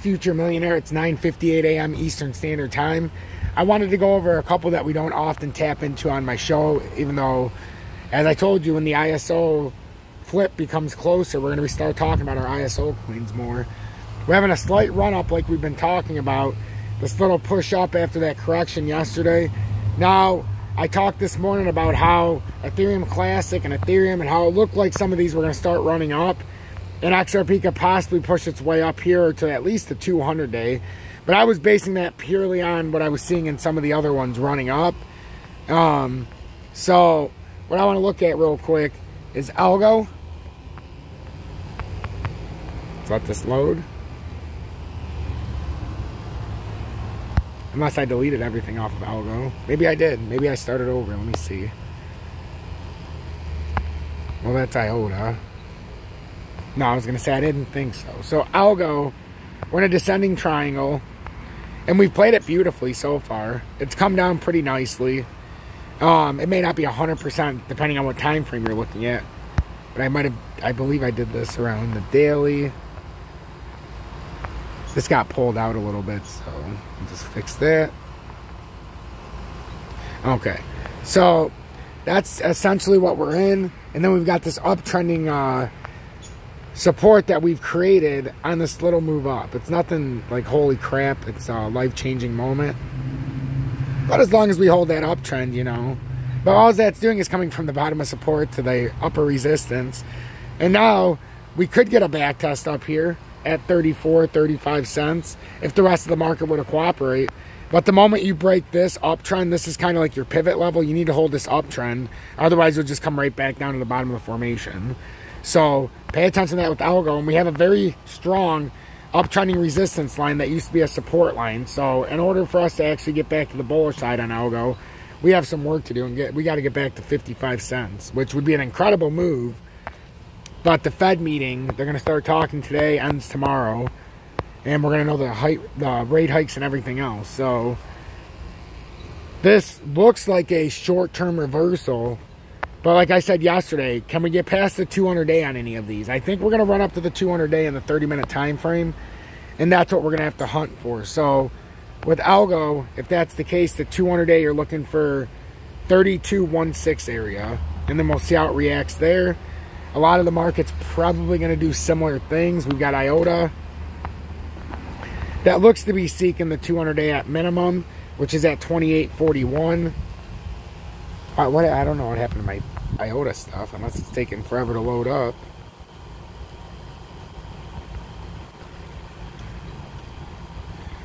Future Millionaire. It's 9:58 a.m. Eastern Standard Time. I wanted to go over a couple that we don't often tap into on my show, even though, as I told you, when the ISO flip becomes closer, we're going to start talking about our ISO queens more. We're having a slight run up, like we've been talking about. This little push up after that correction yesterday. Now, I talked this morning about how Ethereum Classic and Ethereum and how it looked like some of these were going to start running up and XRP could possibly push its way up here to at least the 200 day. But I was basing that purely on what I was seeing in some of the other ones running up. Um, so what I want to look at real quick is Algo. Let's let this load. Unless I deleted everything off of Algo. Maybe I did. Maybe I started over. Let me see. Well, that's IOTA. No, I was going to say I didn't think so. So Algo, we're in a descending triangle, and we've played it beautifully so far. It's come down pretty nicely. Um, it may not be 100% depending on what time frame you're looking at, but I might have, I believe I did this around the daily. This got pulled out a little bit, so I'll just fix that. Okay, so that's essentially what we're in. And then we've got this uptrending uh, support that we've created on this little move up. It's nothing like holy crap, it's a life-changing moment. But as long as we hold that uptrend, you know. But all that's doing is coming from the bottom of support to the upper resistance. And now we could get a back test up here at 34, 35 cents if the rest of the market were to cooperate. But the moment you break this uptrend, this is kind of like your pivot level. You need to hold this uptrend. Otherwise, you'll just come right back down to the bottom of the formation. So pay attention to that with algo. And we have a very strong uptrending resistance line that used to be a support line. So in order for us to actually get back to the bullish side on algo, we have some work to do and get we got to get back to 55 cents, which would be an incredible move. But the Fed meeting, they're going to start talking today, ends tomorrow, and we're going to know the height, the rate hikes and everything else. So this looks like a short-term reversal but like I said yesterday, can we get past the 200 day on any of these? I think we're going to run up to the 200 day in the 30 minute time frame, and that's what we're going to have to hunt for. So with algo, if that's the case, the 200 day you're looking for 3216 area, and then we'll see how it reacts there. A lot of the market's probably going to do similar things. We've got IOTA that looks to be seeking the 200 day at minimum, which is at 2841. Uh, what I don't know what happened to my IOTA stuff, unless it's taking forever to load up.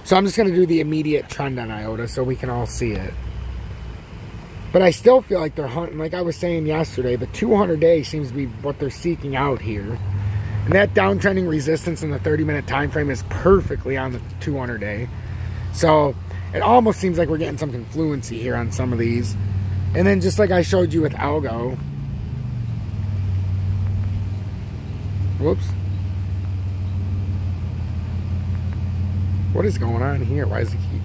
So I'm just going to do the immediate trend on IOTA so we can all see it. But I still feel like they're hunting, like I was saying yesterday, the 200 day seems to be what they're seeking out here. And that downtrending resistance in the 30 minute time frame is perfectly on the 200 day. So it almost seems like we're getting some confluency here on some of these. And then just like I showed you with Algo. Whoops. What is going on here? Why does it keep...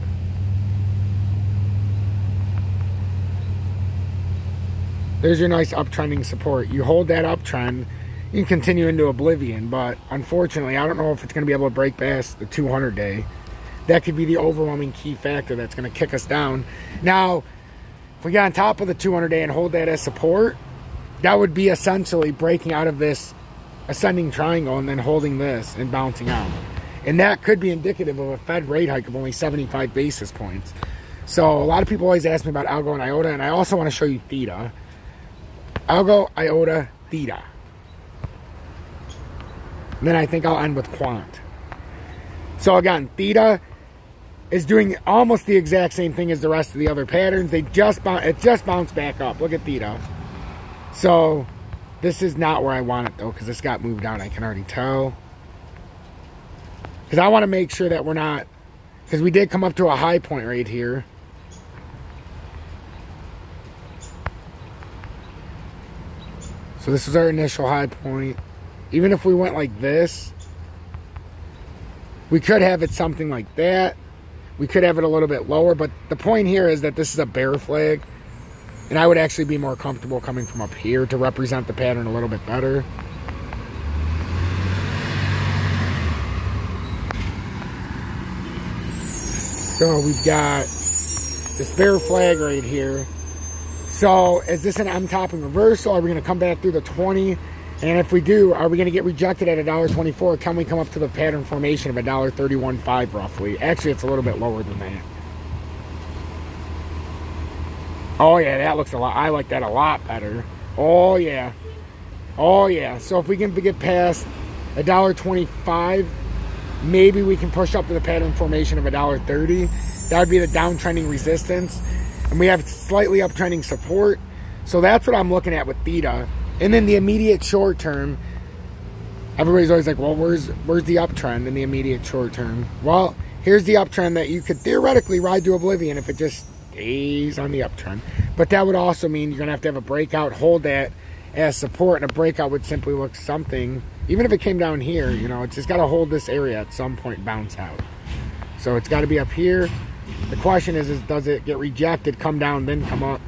There's your nice uptrending support. You hold that uptrend, you can continue into oblivion, but unfortunately, I don't know if it's going to be able to break past the 200 day. That could be the overwhelming key factor that's going to kick us down. Now, if we get on top of the 200 day and hold that as support, that would be essentially breaking out of this ascending triangle and then holding this and bouncing out. And that could be indicative of a Fed rate hike of only 75 basis points. So a lot of people always ask me about Algo and IOTA, and I also want to show you Theta. Algo, IOTA, Theta. And then I think I'll end with Quant. So again, Theta is doing almost the exact same thing as the rest of the other patterns. They just it just bounced back up. Look at Theta. So this is not where I want it though, because this got moved down. I can already tell. Because I want to make sure that we're not, because we did come up to a high point right here. So this is our initial high point. Even if we went like this, we could have it something like that. We could have it a little bit lower, but the point here is that this is a bear flag. And I would actually be more comfortable coming from up here to represent the pattern a little bit better. So we've got this bear flag right here. So is this an M top in reversal? Are we going to come back through the 20? And if we do, are we going to get rejected at $1.24? Can we come up to the pattern formation of $1.31.5 roughly? Actually, it's a little bit lower than that. Oh yeah, that looks a lot. I like that a lot better. Oh yeah. Oh yeah. So if we can get past $1.25, maybe we can push up to the pattern formation of $1.30. That would be the downtrending resistance. And we have slightly uptrending support. So that's what I'm looking at with theta. And then the immediate short term, everybody's always like, well, where's where's the uptrend in the immediate short term? Well, here's the uptrend that you could theoretically ride to oblivion if it just stays on the uptrend. But that would also mean you're gonna have to have a breakout, hold that as support, and a breakout would simply look something. Even if it came down here, you know, it's just got to hold this area at some point, bounce out. So it's got to be up here. The question is, is does it get rejected, come down, then come up,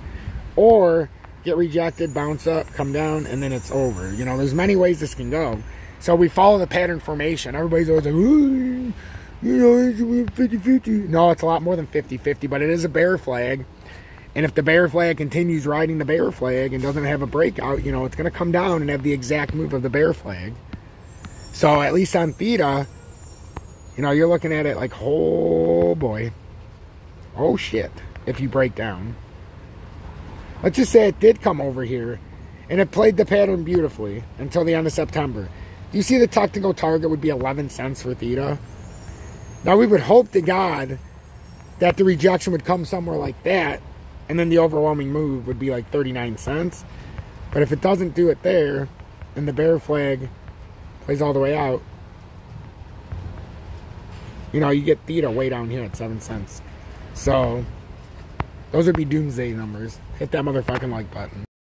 or get rejected, bounce up, come down, and then it's over. You know, there's many ways this can go. So we follow the pattern formation. Everybody's always like, you know, it's 50-50. No, it's a lot more than 50-50, but it is a bear flag. And if the bear flag continues riding the bear flag and doesn't have a breakout, you know, it's going to come down and have the exact move of the bear flag. So at least on theta, you know, you're looking at it like, oh boy, oh shit, if you break down. Let's just say it did come over here and it played the pattern beautifully until the end of September. Do you see the technical target would be 11 cents for theta? Now we would hope to God that the rejection would come somewhere like that and then the overwhelming move would be like 39 cents. But if it doesn't do it there and the bear flag plays all the way out, you know, you get theta way down here at 7 cents. So those would be doomsday numbers. Hit that motherfucking like button.